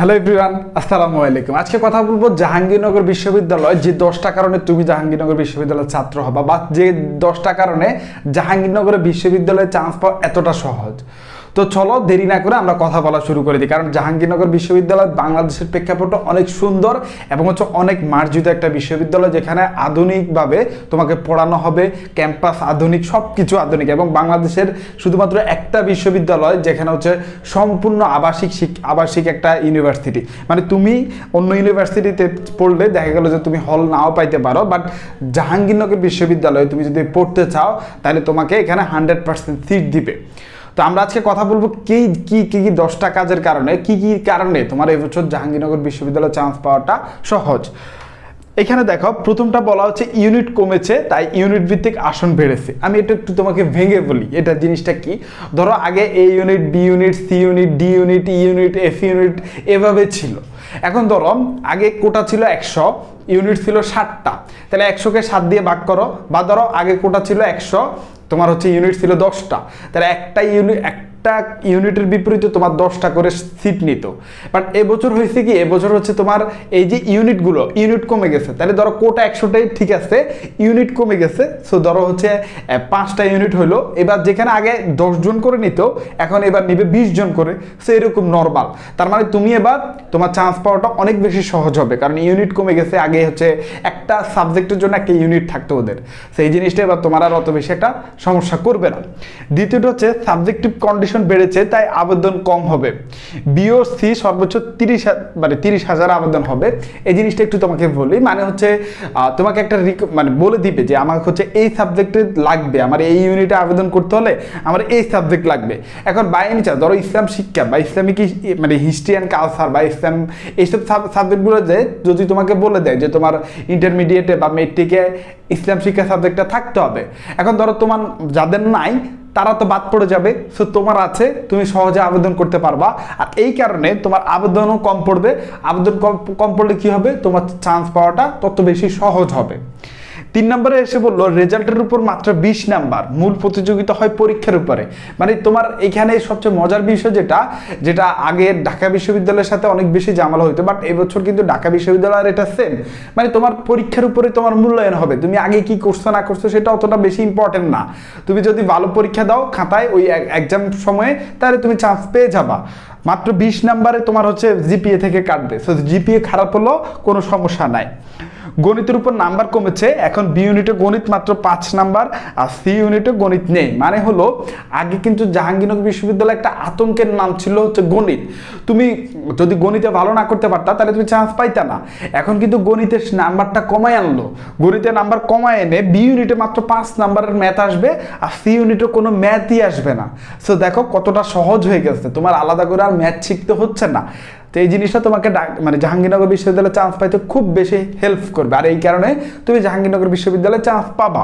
Hello everyone আসসালামু আলাইকুম। আজকে কথা বলব জাহাঙ্গীরনগর বিশ্ববিদ্যালয়, যে দশটা কারণে তুমি জাহাঙ্গীরনগর বিশ্ববিদ্যালয়ের ছাত্র হবা, বা যে দশটা কারণে জাহাঙ্গীরনগরের বিশ্ববিদ্যালয়ে চান্স পাওয়া এতটা সহজ। তো চলো দেরি না করে আমরা কথা বলা শুরু করে দিই। কারণ জাহাঙ্গীরনগর বিশ্ববিদ্যালয় বাংলাদেশের প্রেক্ষাপটে অনেক সুন্দর এবং হচ্ছে অনেক মার্জিত একটা বিশ্ববিদ্যালয় যেখানে আধুনিকভাবে তোমাকে পড়ানো হবে, ক্যাম্পাস আধুনিক সব কিছু আধুনিক এবং বাংলাদেশের শুধুমাত্র একটা বিশ্ববিদ্যালয় যেখানে হচ্ছে সম্পূর্ণ আবাসিক আবাসিক একটা ইউনিভার্সিটি। মানে তুমি অন্য ইউনিভার্সিটিতে পড়লে দেখা গেল যে তুমি হল নাও পাইতে পারো বাট জাহাঙ্গীরনগর বিশ্ববিদ্যালয়ে তুমি যদি পড়তে চাও, তাহলে তোমাকে এখানে হান্ড্রেড পার্সেন্ট সিট দিবে। তো আমরা আজকে কথা বলব কি কি কি কি দশটা কাজের কারণে, কি কি কারণে তোমার এবছর জাহাঙ্গীরনগর বিশ্ববিদ্যালয়ে চান্স পাওয়াটা সহজ। এখানে দেখো, প্রথমটা বলা হচ্ছে ইউনিট কমেছে, তাই ইউনিট ভিত্তিক আসন বেড়েছে। আমি এটা একটু তোমাকে ভেঙে বলি, এটা জিনিসটা কি? ধরো আগে A unit B unit C unit D unit E unit F unit এভাবে ছিল। এখন ধরো, আগে কোটা ছিল একশো ইউনিট ছিল ষাটটা। তাহলে একশোকে সাত দিয়ে ভাগ করো, বা ধরো আগে কোটা ছিল একশো তোমার হচ্ছে ইউনিট ছিল দশটা। তাহলে একটা ইউনিট একটা ইউনিটের বিপরীতে তোমার দশটা করে সিট নিত। বাট এবছর হয়েছে কি, এবছর হচ্ছে তোমার এই যে ইউনিটগুলো, ইউনিট কমে গেছে। তাহলে ধরো কোটা একশোটাই ঠিক আছে, ইউনিট কমে গেছে। সো ধরো হচ্ছে পাঁচটা ইউনিট হলো। এবার যেখানে আগে দশ জন করে নিত, এখন এবার নিবে বিশ জন করে। সো এরকম নর্মাল তার মানে তুমি এবার তোমার চান্স পাওয়াটা অনেক বেশি সহজ হবে। কারণ ইউনিট কমে গেছে, আগে হচ্ছে একটা সাবজেক্টের জন্য একটা ইউনিট থাকতো ওদের। সেই জিনিসটা এবার তোমার আর অত বেশি একটা সমস্যা করবে না। দ্বিতীয়টা হচ্ছে সাবজেক্টিভ কন্ডিশন বেড়েছে, তাই আবেদন কম হবে। বিও সি সর্বোচ্চ তিরিশ মানে তিরিশ হাজার আবেদন হবে। এই জিনিসটা একটু তোমাকে বলি মানে হচ্ছে তোমাকে একটা মানে বলে দিবে যে আমার হচ্ছে এই সাবজেক্টে লাগবে, আমার এই ইউনিটে আবেদন করতে হলে আমার এই সাবজেক্ট লাগবে। এখন বাই এনি ধরো ইসলাম শিক্ষা বা ইসলামিক মানে হিস্ট্রি অ্যান্ড কালচার বা ইসলাম, এইসব সাবজেক্টগুলো যে যদি তোমাকে বলে দেয় যে তোমার ইন্টারমিডিয়েটে বা মেট্রিকে ইসলাম শিক্ষা সাবজেক্টটা থাকতে হবে। এখন ধরো তোমার যাদের নাই তারা তো বাদ পড়ে যাবে। সো তোমার আছে, তুমি সহজে আবেদন করতে পারবা। আর এই কারণে তোমার আবেদনও কম পড়বে। আবেদন কম পড়লে কী হবে? তোমার চান্স পাওয়াটা তত বেশি সহজ হবে। তিন নম্বরে এসে বলল, রেজাল্টের উপর মাত্র বিশ নাম্বার, মূল প্রতিযোগিতা হয় পরীক্ষার উপরে। মানে তোমার এখানে সবচেয়ে মজার বিষয় যেটা যেটা আগে ঢাকা বিশ্ববিদ্যালয়ের সাথে অনেক বেশি জামালা হইতো বাট এবছর কিন্তু ঢাকা বিশ্ববিদ্যালয়ের এটা সেম মানে তোমার পরীক্ষার উপরে তোমার মূল্যায়ন হবে। তুমি আগে কি করছ, না করছ, সেটা অতটা বেশি ইম্পর্টেন্ট না। তুমি যদি ভালো পরীক্ষা দাও খাতায়, ওই এক্সাম সময়ে, তাহলে তুমি চান্স পেয়ে যাবা। মাত্র বিশ নাম্বারে তোমার হচ্ছে জিপিএ থেকে কাটবে। সো জিপিএ খারাপ হলেও কোনো সমস্যা নাই। গণিতের উপর নাম্বার কমেছে, এখন বি ইউনিটে গণিত মাত্র পাঁচ নাম্বার আর সি ইউনিটে গণিত নেই। মানে হলো, আগে কিন্তু জাহাঙ্গীরনগর বিশ্ববিদ্যালয়ে একটা আতঙ্কের নাম ছিল হচ্ছে গণিত। তুমি যদি গণিতে ভালো না করতে পারতা, তাহলে তুমি চান্স পাইতা না। এখন কিন্তু গণিতের নাম্বারটা কমায় আনলো। গণিতের নাম্বার কমায় এনে বি ইউনিটে মাত্র পাঁচ নাম্বারের ম্যাথ আসবে আর সি ইউনিটে কোনো ম্যাথই আসবে না। সো দেখো কতটা সহজ হয়ে গেছে। তোমার আলাদা করে আর ম্যাথ শিখতে হচ্ছে না। তো এই জিনিসটা তোমাকে মানে জাহাঙ্গীরনগর বিশ্ববিদ্যালয়ে চান্স পাইতে খুব বেশি হেল্প করবে। আর এই কারণে তুমি জাহাঙ্গীরনগর বিশ্ববিদ্যালয়ে চান্স পাবা।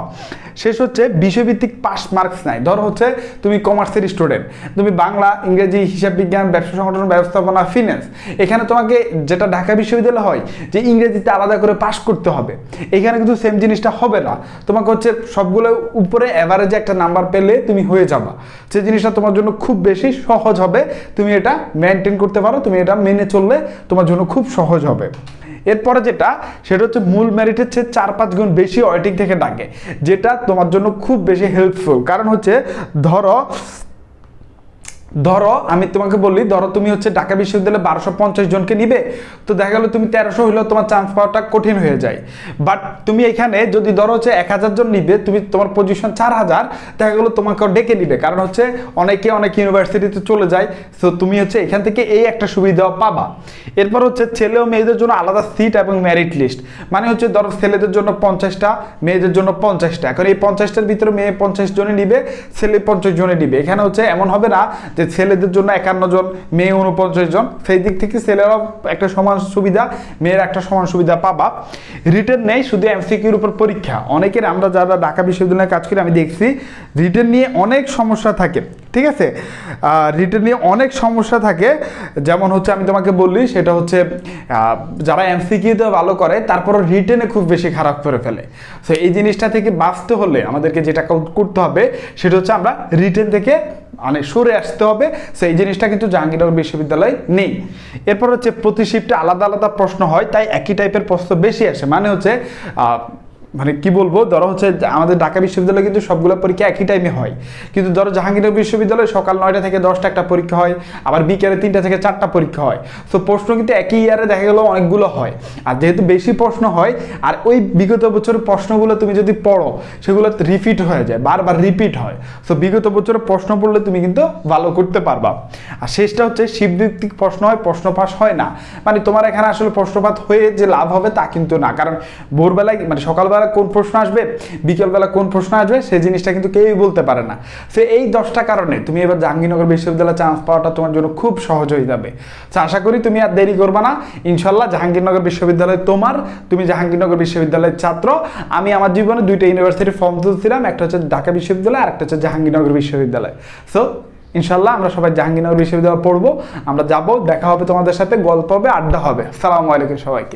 শেষ হচ্ছে বিষয়ভিত্তিক পাস মার্কস নাই। ধরো হচ্ছে তুমি কমার্সের স্টুডেন্ট তুমি বাংলা, ইংরেজি, হিসাব বিজ্ঞান, ব্যবসা সংগঠন, ব্যবস্থাপনা ফিন্যান্স এখানে তোমাকে যেটা ঢাকা বিশ্ববিদ্যালয় হয় যে ইংরেজিতে আলাদা করে পাস করতে হবে। এখানে কিন্তু সেম জিনিসটা হবে না। তোমাকে হচ্ছে সবগুলো উপরে অ্যাভারেজে একটা নাম্বার পেলে তুমি হয়ে যাবা। যে জিনিসটা তোমার জন্য খুব বেশি সহজ হবে। তুমি এটা মেনটেন করতে পারো, তুমি এটা মেনে চললে তোমার জন্য খুব সহজ হবে। এরপরে যেটা, সেটা হচ্ছে মূল মেরিটের চেয়ে চার পাঁচ গুণ বেশি অয়েটিং থেকে ডাকে, যেটা তোমার জন্য খুব বেশি হেল্পফুল কারণ হচ্ছে, ধরো ধরো, আমি তোমাকে বলি, ধরো তুমি হচ্ছে ঢাকা বিশ্ববিদ্যালয়ে বারোশো পঞ্চাশ জনকে নিবে, তো দেখা গেলো তুমি তেরোশো হইলেও তোমার চান্স পাওয়াটা কঠিন হয়ে যায়। বাট তুমি এখানে যদি ধরো হচ্ছে এক হাজার জন নিবে, তুমি তোমার পজিশন চার হাজার, দেখা গেলো তোমাকে ডেকে নিবে। কারণ হচ্ছে অনেকে অনেক ইউনিভার্সিটিতে চলে যায়, তো তুমি হচ্ছে এখান থেকে এই একটা সুবিধা পাবা। এরপর হচ্ছে ছেলে ও মেয়েদের জন্য আলাদা সিট এবং মেরিট লিস্ট মানে হচ্ছে ধরো ছেলেদের জন্য পঞ্চাশটা, মেয়েদের জন্য পঞ্চাশটা। এখন এই পঞ্চাশটার ভিতরে মেয়ে পঞ্চাশ জনে নিবে, ছেলে পঞ্চাশ জনে নিবে। এখানে হচ্ছে এমন হবে না যে ছেলেদের জন্য একান্ন জন, মেয়ে উনপঞ্চাশ জন, সেই দিক থেকে ছেলেরাও একটা সমান সুবিধা, মেয়েরা একটা সমান সুবিধা পাবা। রিটার্ন নেই শুধু এমসিকিউর উপর পরীক্ষা। অনেকের আমরা যারা ঢাকা বিশ্ববিদ্যালয়ে কাজ করি, আমি দেখছি রিটার্ন নিয়ে অনেক সমস্যা থাকে, ঠিক আছে? রিটার্ন নিয়ে অনেক সমস্যা থাকে। যেমন হচ্ছে আমি তোমাকে বললি, সেটা হচ্ছে যারা এমসিকিউতে ভালো করে, তারপরও রিটেনে খুব বেশি খারাপ করে ফেলে। সো এই জিনিসটা থেকে বাঁচতে হলে আমাদেরকে যেটা করতে হবে, সেটা হচ্ছে আমরা রিটেন থেকে মানে সরে আসতে হবে, সেই জিনিসটা কিন্তু জাহাঙ্গীরনগর বিশ্ববিদ্যালয় নেই। এরপর হচ্ছে প্রতি শিফটে আলাদা আলাদা প্রশ্ন হয়, তাই একই টাইপের প্রশ্ন বেশি আসে। মানে হচ্ছে মানে কি বলব? ধরো হচ্ছে আমাদের ঢাকা বিশ্ববিদ্যালয়ে কিন্তু সবগুলো পরীক্ষা একই টাইমে হয়। কিন্তু ধরো জাহাঙ্গীরনগর বিশ্ববিদ্যালয়ে সকাল নয়টা থেকে দশটা একটা পরীক্ষা হয়, আবার বিকেলে তিনটা থেকে চারটা পরীক্ষা হয়। তো প্রশ্ন কিন্তু একই ইয়ারে দেখা গেলো অনেকগুলো হয়। আর যেহেতু বেশি প্রশ্ন হয়, আর ওই বিগত বছরের প্রশ্নগুলো তুমি যদি পড়ো, সেগুলো রিপিট হয়ে যায়, বারবার রিপিট হয়। তো বিগত বছরের প্রশ্ন পড়লে তুমি কিন্তু ভালো করতে পারবা। আর শেষটা হচ্ছে শিবভিত্তিক প্রশ্ন হয়, প্রশ্ন পাস হয় না। মানে তোমার এখানে আসলে প্রশ্নপাত হয়ে যে লাভ হবে তা কিন্তু না। কারণ ভোরবেলায় মানে সকালবেলা কোন প্রশ্ন আসবে, বিকেলবেলা কোন প্রশ্ন আসবে, সেই জিনিসটা কিন্তু কেউই বলতে পারে না। সে এই দশটা কারণে তুমি এবার জাহাঙ্গীরনগর বিশ্ববিদ্যালয়ে চান্স পাওয়াটা তোমার জন্য খুব সহজ হয়ে যাবে। তো আশা করি তুমি আর দেরি করবে না। ইনশাল্লাহ জাহাঙ্গীরনগর বিশ্ববিদ্যালয় তোমার, তুমি জাহাঙ্গীরনগর বিশ্ববিদ্যালয়ের ছাত্র। আমি আমার জীবনে দুইটা ইউনিভার্সিটির ফর্ম তুলছিলাম, একটা হচ্ছে ঢাকা বিশ্ববিদ্যালয় আর একটা হচ্ছে জাহাঙ্গীরনগর বিশ্ববিদ্যালয়। সো ইনশাল্লাহ আমরা সবাই জাহাঙ্গীরনগর বিশ্ববিদ্যালয় পড়ব, আমরা যাব, দেখা হবে তোমাদের সাথে, গল্প হবে, আড্ডা হবে। সালামু আলাইকুম সবাইকে।